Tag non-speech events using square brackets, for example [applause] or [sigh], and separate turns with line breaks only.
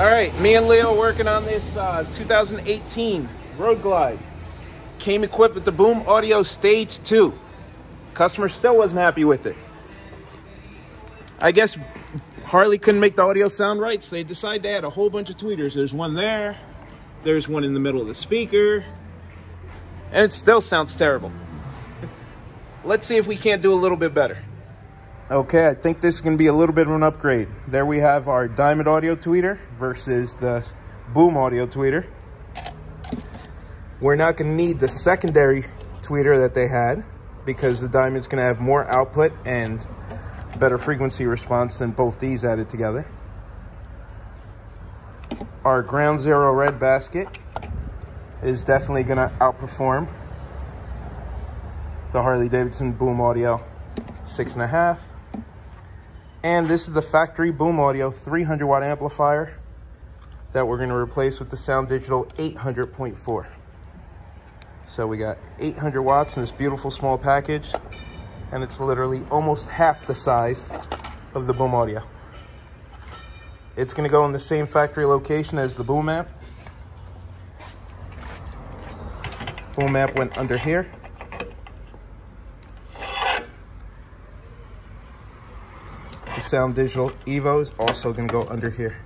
All right, me and Leo working on this uh, 2018 Road Glide. Came equipped with the Boom Audio Stage 2. Customer still wasn't happy with it. I guess Harley couldn't make the audio sound right, so they decided to add a whole bunch of tweeters. There's one there, there's one in the middle of the speaker, and it still sounds terrible. [laughs] Let's see if we can't do a little bit better. Okay, I think this is going to be a little bit of an upgrade. There we have our Diamond Audio tweeter versus the Boom Audio tweeter. We're not going to need the secondary tweeter that they had because the Diamond's going to have more output and better frequency response than both these added together. Our Ground Zero Red basket is definitely going to outperform the Harley Davidson Boom Audio six and a half. And this is the factory Boom Audio 300 watt amplifier that we're going to replace with the Sound Digital 800.4. So we got 800 watts in this beautiful small package, and it's literally almost half the size of the Boom Audio. It's going to go in the same factory location as the Boom amp. Boom amp went under here. Sound Digital Evo is also to go under here.